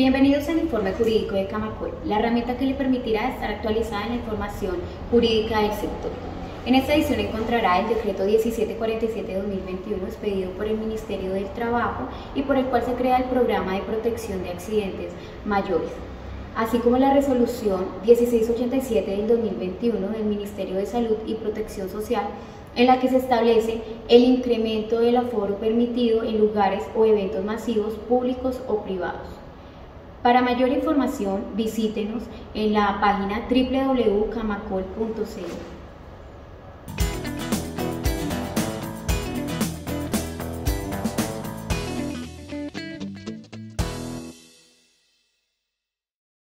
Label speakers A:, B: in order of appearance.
A: Bienvenidos al informe jurídico de Camacol, la herramienta que le permitirá estar actualizada en la información jurídica del sector. En esta edición encontrará el decreto 1747-2021 expedido por el Ministerio del Trabajo y por el cual se crea el programa de protección de accidentes mayores, así como la resolución 1687 del 2021 del Ministerio de Salud y Protección Social en la que se establece el incremento del aforo permitido en lugares o eventos masivos públicos o privados. Para mayor información, visítenos en la página www.camacol.cl.